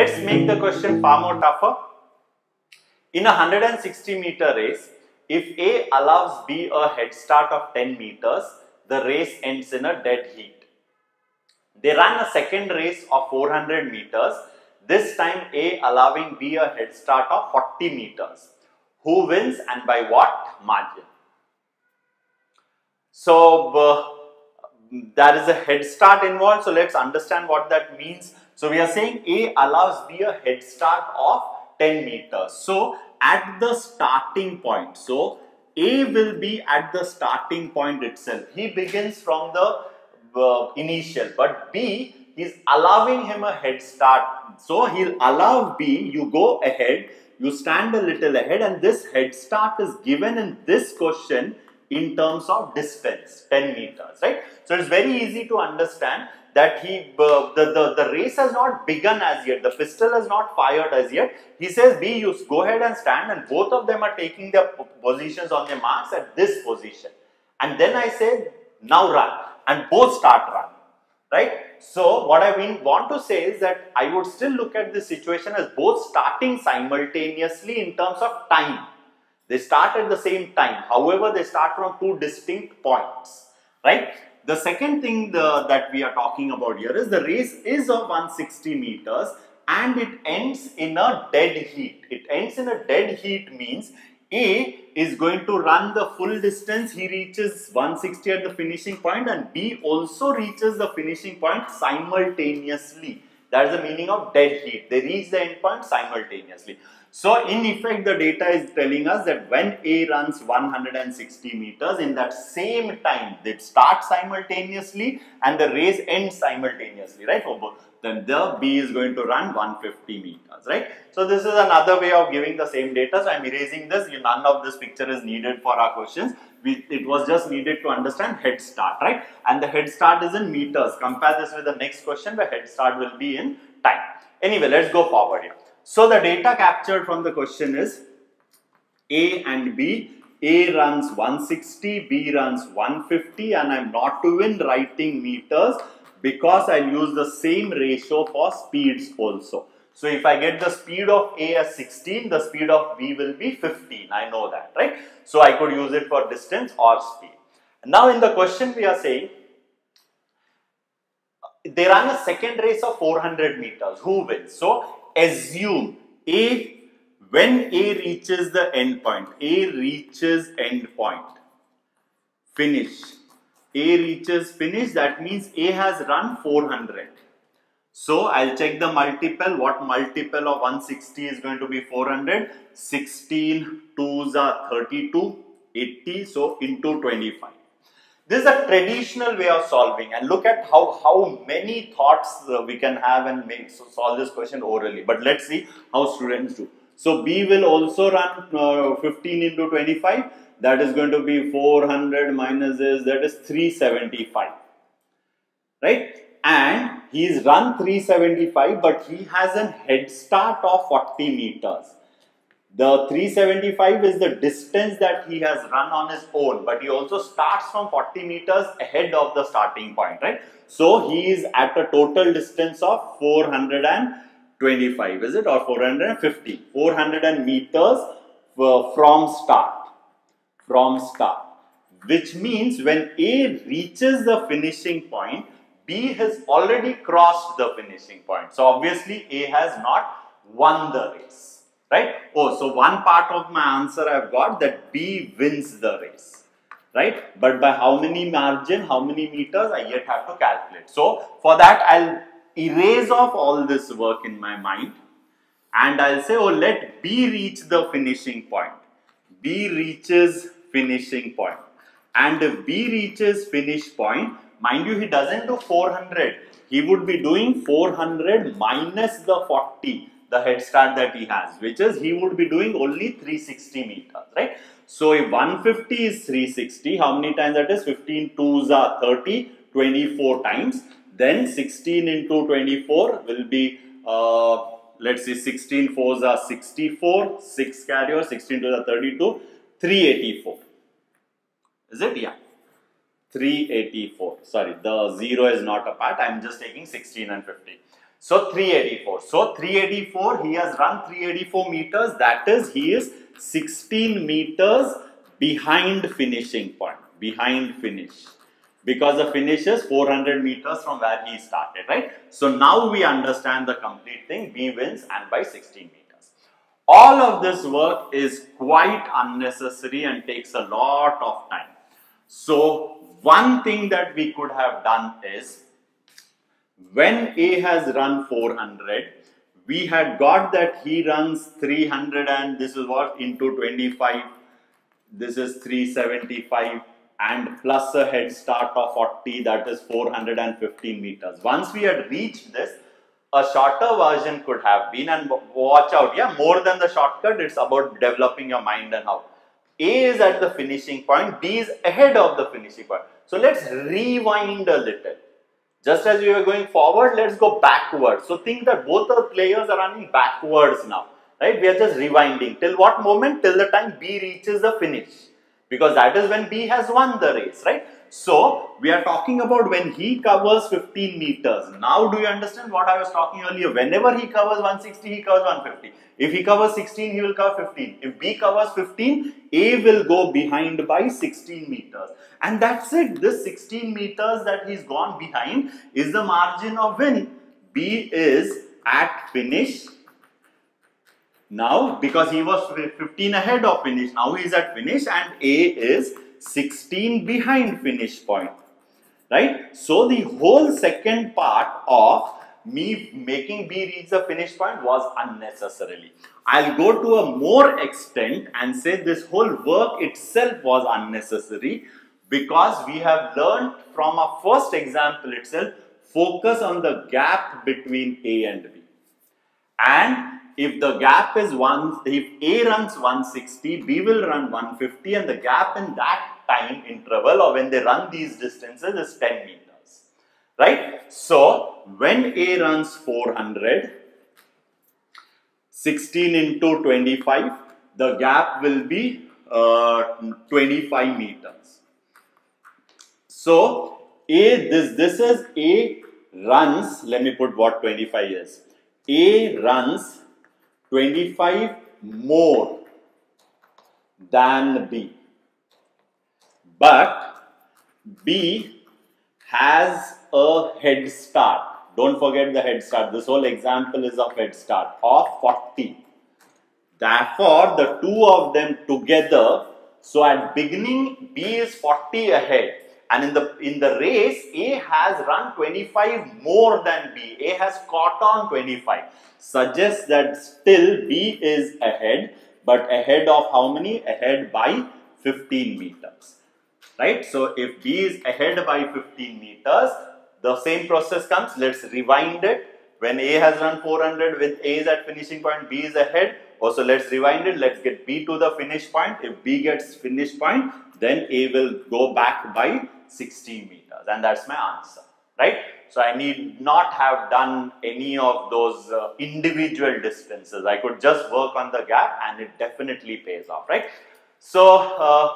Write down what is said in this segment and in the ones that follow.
Let's make the question far more tougher. In a 160 meter race, if A allows B a head start of 10 meters, the race ends in a dead heat. They ran a second race of 400 meters, this time A allowing B a head start of 40 meters. Who wins and by what margin? So, uh, there is a head start involved. So, let's understand what that means. So, we are saying A allows B a head start of 10 meters. So, at the starting point, so A will be at the starting point itself. He begins from the uh, initial, but B is allowing him a head start. So, he'll allow B, you go ahead, you stand a little ahead and this head start is given in this question in terms of distance 10 meters right so it's very easy to understand that he uh, the, the the race has not begun as yet. The pistol has not fired as yet. He says b you go ahead and stand. And both of them are taking their positions on their marks at this position. And then i say now run. And both start running. Right? So what i mean want to say is that i would still look at this situation as both starting simultaneously in terms of time. They start at the same time. However, they start from two distinct points, right? The second thing the, that we are talking about here is the race is of 160 meters and it ends in a dead heat. It ends in a dead heat means A is going to run the full distance. He reaches 160 at the finishing point and B also reaches the finishing point simultaneously. That is the meaning of dead heat. They reach the end point simultaneously. So in effect the data is telling us that when A runs 160 meters in that same time they start simultaneously and the race ends simultaneously right for both then the B is going to run 150 meters right. So this is another way of giving the same data so I am erasing this none of this picture is needed for our questions we, it was just needed to understand head start right and the head start is in meters compare this with the next question where head start will be in time. Anyway let's go forward here. So the data captured from the question is A and B. A runs 160, B runs 150 and I'm not even writing meters because I'll use the same ratio for speeds also. So if I get the speed of A as 16, the speed of B will be 15. I know that, right? So I could use it for distance or speed. Now in the question we are saying, they run a second race of 400 meters. Who wins? So assume A, when A reaches the end point, A reaches end point, finish. A reaches finish, that means A has run 400. So, I'll check the multiple. What multiple of 160 is going to be 400? 16 2s are 32, 80. So, into 25. This is a traditional way of solving and look at how, how many thoughts uh, we can have and make, so solve this question orally. But let's see how students do. So B will also run uh, 15 into 25. That is going to be 400 minus that is 375. Right? And he's run 375 but he has a head start of 40 meters. The 375 is the distance that he has run on his own, but he also starts from 40 meters ahead of the starting point, right? So he is at a total distance of 425, is it? Or 450? 400 meters uh, from start. From start. Which means when A reaches the finishing point, B has already crossed the finishing point. So obviously A has not won the race right? Oh, so one part of my answer I've got that B wins the race, right? But by how many margin, how many meters, I yet have to calculate. So for that, I'll erase off all this work in my mind and I'll say, oh, let B reach the finishing point. B reaches finishing point. And if B reaches finish point, mind you, he doesn't do 400. He would be doing 400 minus the 40 the head start that he has, which is he would be doing only 360 meters, right? So if 150 is 360, how many times that is? 15 twos are 30, 24 times. Then 16 into 24 will be, uh, let's see, 16 fours are 64, 6 carrier, 16 to the 32, 384. Is it? Yeah. 384. Sorry, the 0 is not a part. I am just taking 16 and 15. So 384. So 384, he has run 384 meters. That is, he is 16 meters behind finishing point, behind finish. Because the finish is 400 meters from where he started, right? So now we understand the complete thing. B wins and by 16 meters. All of this work is quite unnecessary and takes a lot of time. So one thing that we could have done is when A has run 400, we had got that he runs 300 and this is what into 25, this is 375 and plus a head start of 40 that is 415 meters. Once we had reached this, a shorter version could have been and watch out, yeah, more than the shortcut, it's about developing your mind and how. A is at the finishing point, B is ahead of the finishing point. So let's rewind a little. Just as we were going forward, let's go backwards. So think that both the players are running backwards now, right? We are just rewinding. Till what moment? Till the time B reaches the finish. Because that is when B has won the race, right? So, we are talking about when he covers 15 meters. Now, do you understand what I was talking earlier? Whenever he covers 160, he covers 150. If he covers 16, he will cover 15. If B covers 15, A will go behind by 16 meters. And that's it. This 16 meters that he's gone behind is the margin of win. B is at finish. Now, because he was 15 ahead of finish, now he is at finish and A is 16 behind finish point. Right? So, the whole second part of me making B reach the finish point was unnecessarily. I'll go to a more extent and say this whole work itself was unnecessary because we have learned from our first example itself focus on the gap between A and B. And if the gap is 1, if A runs 160, B will run 150 and the gap in that time interval or when they run these distances is 10 meters. Right? So, when A runs 400, 16 into 25, the gap will be uh, 25 meters. So, A, this, this is A runs, let me put what 25 is. A runs 25 more than B. But B has a head start. Don't forget the head start. This whole example is of head start of 40. Therefore, the two of them together, so at beginning B is 40 ahead and in the in the race A has run 25 more than B. A has caught on 25. Suggests that still B is ahead but ahead of how many? Ahead by 15 meters. Right? So if B is ahead by 15 meters, the same process comes. Let's rewind it. When A has run 400 with A is at finishing point, B is ahead. Also, let's rewind it. Let's get B to the finish point. If B gets finish point, then A will go back by 16 meters and that's my answer, right? So I need not have done any of those uh, individual distances. I could just work on the gap and it definitely pays off, right? So uh,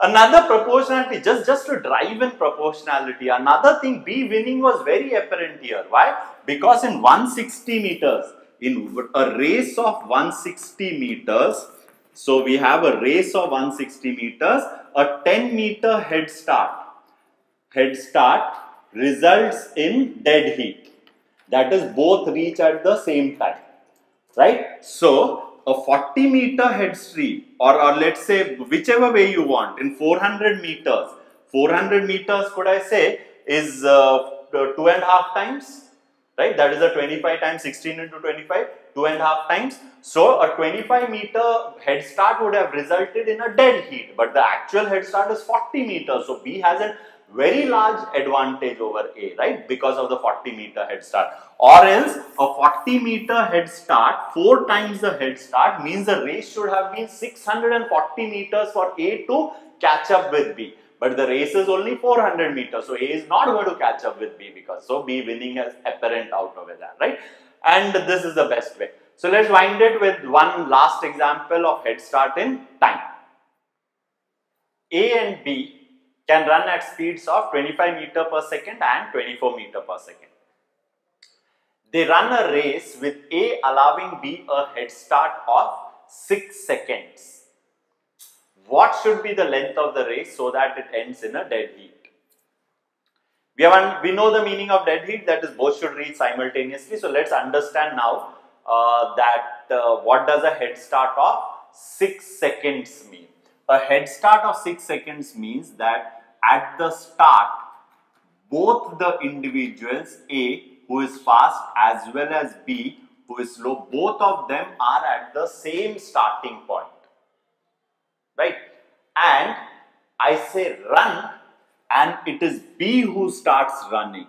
another proportionality, just, just to drive in proportionality, another thing B winning was very apparent here. Why? Because in 160 meters, in a race of 160 meters, so we have a race of 160 meters, a 10 meter head start. Head start results in dead heat. That is both reach at the same time. Right? So, a 40 meter head streak or, or let's say whichever way you want in 400 meters. 400 meters could I say is uh, two and a half times. Right? That is a 25 times 16 into 25 two and a half times. So a 25 meter head start would have resulted in a dead heat, but the actual head start is 40 meters. So B has a very large advantage over A, right? Because of the 40 meter head start. Or else a 40 meter head start, four times the head start means the race should have been 640 meters for A to catch up with B. But the race is only 400 meters. So A is not going to catch up with B because so B winning is apparent out over there, right? And this is the best way. So let's wind it with one last example of head start in time. A and B can run at speeds of 25 meter per second and 24 meter per second. They run a race with A allowing B a head start of 6 seconds. What should be the length of the race so that it ends in a dead heat? We, have we know the meaning of dead heat that is both should reach simultaneously. So let's understand now uh, that uh, what does a head start of 6 seconds mean. A head start of 6 seconds means that at the start both the individuals A who is fast as well as B who is slow both of them are at the same starting point right and I say run and it is B who starts running.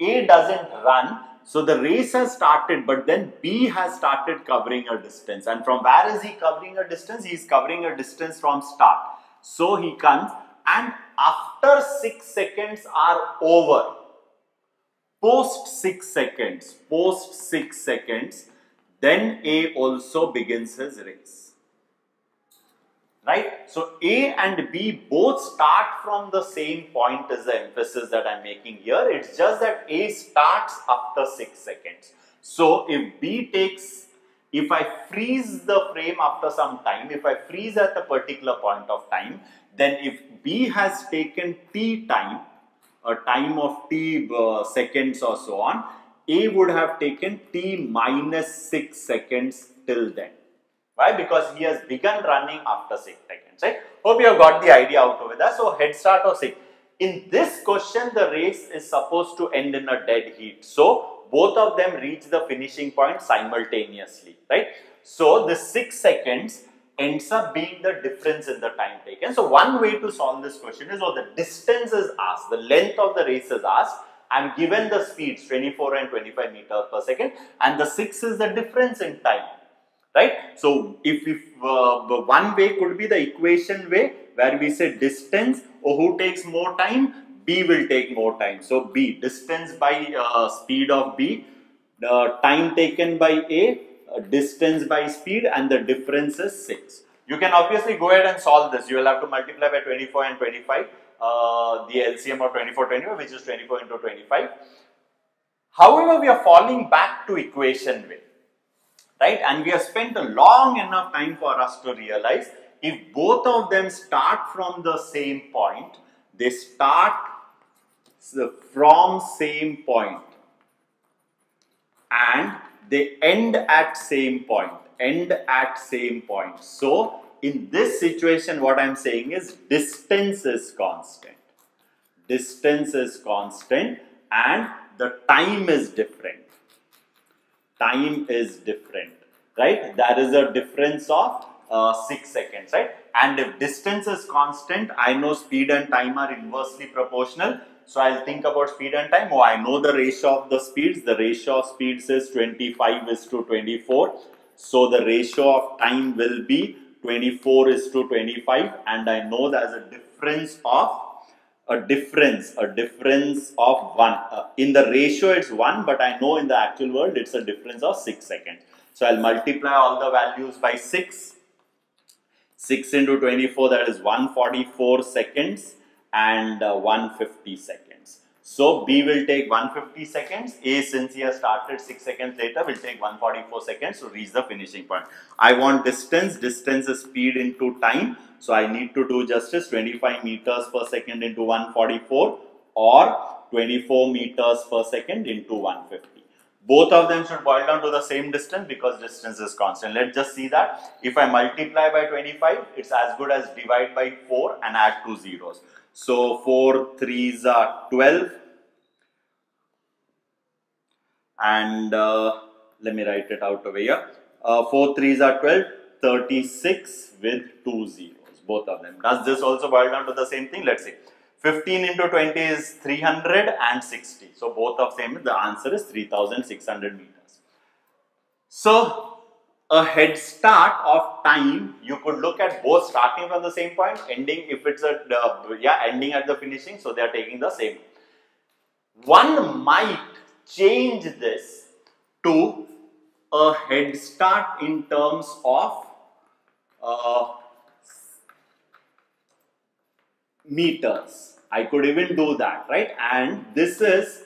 A doesn't run, so the race has started, but then B has started covering a distance. And from where is he covering a distance? He is covering a distance from start. So he comes, and after 6 seconds are over, post 6 seconds, post 6 seconds, then A also begins his race right? So A and B both start from the same point is the emphasis that I'm making here. It's just that A starts after 6 seconds. So if B takes, if I freeze the frame after some time, if I freeze at a particular point of time, then if B has taken T time, a time of T uh, seconds or so on, A would have taken T minus 6 seconds till then. Why? Because he has begun running after 6 seconds, right? Hope you have got the idea out of it. So head start or 6. In this question, the race is supposed to end in a dead heat. So both of them reach the finishing point simultaneously, right? So the 6 seconds ends up being the difference in the time taken. So one way to solve this question is, oh, the distance is asked, the length of the race is asked. I'm given the speeds 24 and 25 meters per second and the 6 is the difference in time right? So if, if uh, one way could be the equation way where we say distance or who takes more time, B will take more time. So B, distance by uh, speed of B, the time taken by A, uh, distance by speed and the difference is 6. You can obviously go ahead and solve this. You will have to multiply by 24 and 25, uh, the LCM of 24, 25 which is 24 into 25. However, we are falling back to equation way right? And we have spent a long enough time for us to realize if both of them start from the same point, they start from same point and they end at same point, end at same point. So, in this situation, what I am saying is distance is constant. Distance is constant and the time is different time is different, right? There is a difference of uh, 6 seconds, right? And if distance is constant, I know speed and time are inversely proportional. So I'll think about speed and time. Oh, I know the ratio of the speeds. The ratio of speeds is 25 is to 24. So the ratio of time will be 24 is to 25 and I know there's a difference of a difference, a difference of 1. Uh, in the ratio it's 1 but I know in the actual world it's a difference of 6 seconds. So I'll multiply all the values by 6. 6 into 24 that is 144 seconds and uh, 150 seconds. So B will take 150 seconds. A since he has started 6 seconds later will take 144 seconds to reach the finishing point. I want distance. Distance is speed into time. So I need to do justice 25 meters per second into 144 or 24 meters per second into 150. Both of them should boil down to the same distance because distance is constant. Let's just see that. If I multiply by 25, it's as good as divide by 4 and add two zeros. So 4 3s are 12 and uh, let me write it out over here. Uh, 4 3s are 12, 36 with 2 zeros, both of them. Does this also boil down to the same thing? Let's see. 15 into 20 is 360. So both of same, the answer is 3600 meters. So a head start of time, you could look at both starting from the same point, ending if it's a, uh, yeah, ending at the finishing, so they are taking the same. One might change this to a head start in terms of uh, meters. I could even do that, right? And this is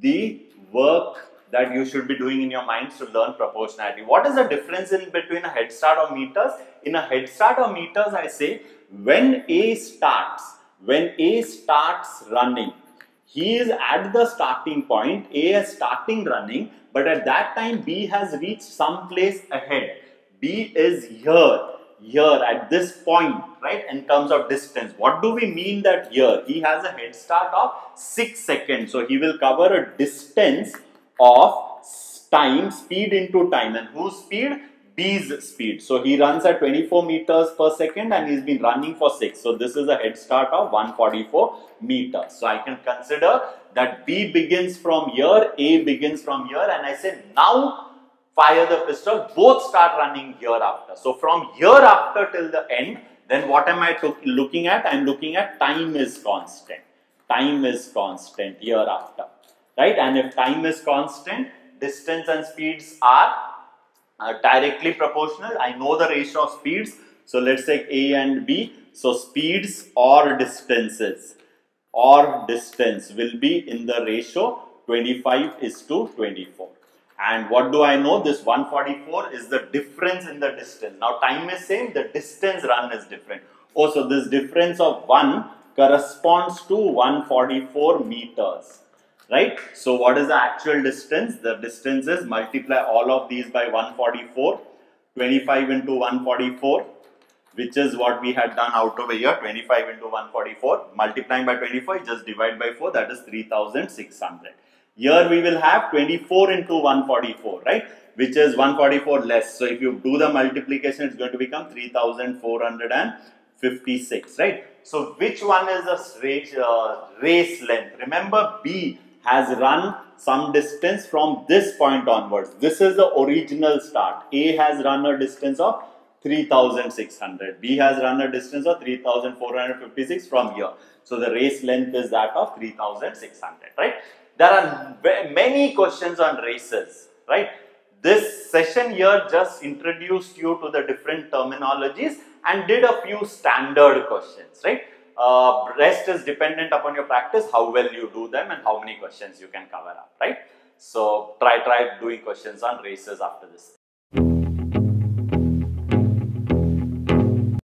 the work that you should be doing in your minds to learn proportionality. What is the difference in between a head start or meters? In a head start or meters, I say when A starts, when A starts running, he is at the starting point, A is starting running, but at that time B has reached some place ahead. B is here, here at this point, right, in terms of distance. What do we mean that here? He has a head start of 6 seconds. So he will cover a distance of time, speed into time. And whose speed? B's speed. So he runs at 24 meters per second and he's been running for 6. So this is a head start of 144 meters. So I can consider that B begins from here, A begins from here and I say now fire the pistol, both start running hereafter. So from hereafter till the end, then what am I looking at? I am looking at time is constant. Time is constant hereafter, right? And if time is constant, distance and speeds are uh, directly proportional. I know the ratio of speeds. So let's take A and B. So speeds or distances or distance will be in the ratio 25 is to 24. And what do I know? This 144 is the difference in the distance. Now time is same, the distance run is different. Oh, so this difference of 1 corresponds to 144 meters right? So what is the actual distance? The distance is multiply all of these by 144, 25 into 144, which is what we had done out over here, 25 into 144, multiplying by 24, just divide by 4, that is 3600. Here we will have 24 into 144, right? Which is 144 less. So if you do the multiplication, it's going to become 3456, right? So which one is the race, uh, race length? Remember B has run some distance from this point onwards. This is the original start. A has run a distance of 3600. B has run a distance of 3456 from here. So the race length is that of 3600, right? There are many questions on races, right? This session here just introduced you to the different terminologies and did a few standard questions, right? Uh, rest is dependent upon your practice, how well you do them and how many questions you can cover up, right? So try, try doing questions on races after this.